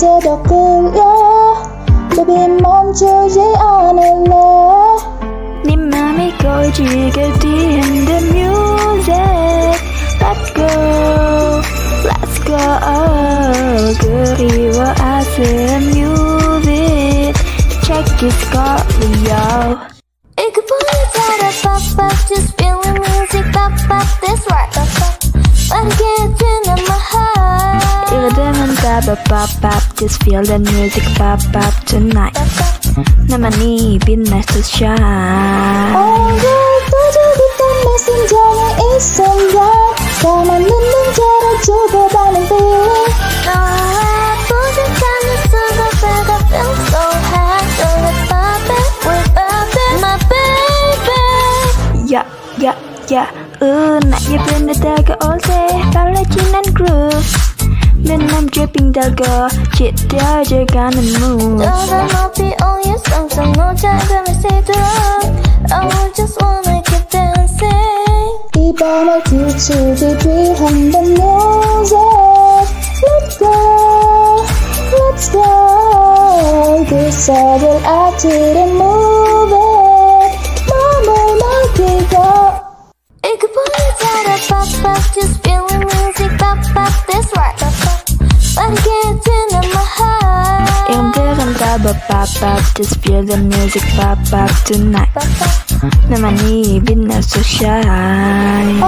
빛에 더 끌려 baby 멈추지 않을래 네 맘이 꺼지게 뒤엔 the music Let's go Let's go 그리워 아스한 music Check this Scorpio It could pull you tighter, pop, pop, just feeling music, pop, pop, that's right, pop, pop. But I can't 이러다면 따봐 pop pop Just feel the music pop pop tonight 나만이 빛날 수 shine 언제 떠져있던 내 심장에 이 순간 가만 눈 자를 주고받는 feeling 너와 부족한 내 수가 feel I feel so high. So let's pop it, we pop it, my baby. 야, 야, 야, 으, 나 예쁜 애다가 올 when I'm dripping the girl, shit, you're gonna move. Doesn't not be all your songs, I'm no time to mistake the love. I just wanna keep dancing. Keep on a teacher, keep the. Let's go, let's go. This I will act it and move Bop bop bop bop, just feel the music bop bop tonight. Now my knee, so shy.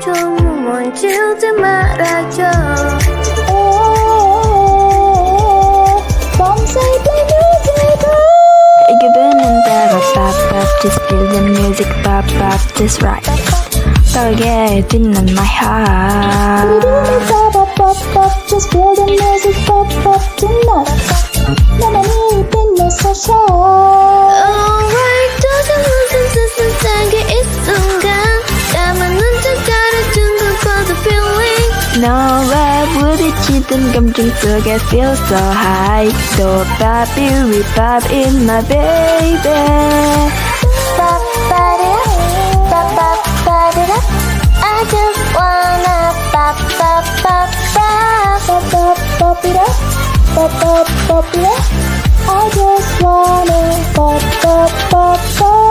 좀 멈추지 말아줘. yeah. Oh, 밤새 play music, 이기분은 따라 pop pop Just feel the music pop pop Just right 떨게 빛난 my heart 리듬을 잡아 pop pop, just feel the music pop pop tonight. did you think i so I feel so high So papi we pop in my baby Pop pop it up, pop pop pop it up I just wanna pop pop pop Pop pop pop it up, pop pop pop it up I just wanna pop pop pop pop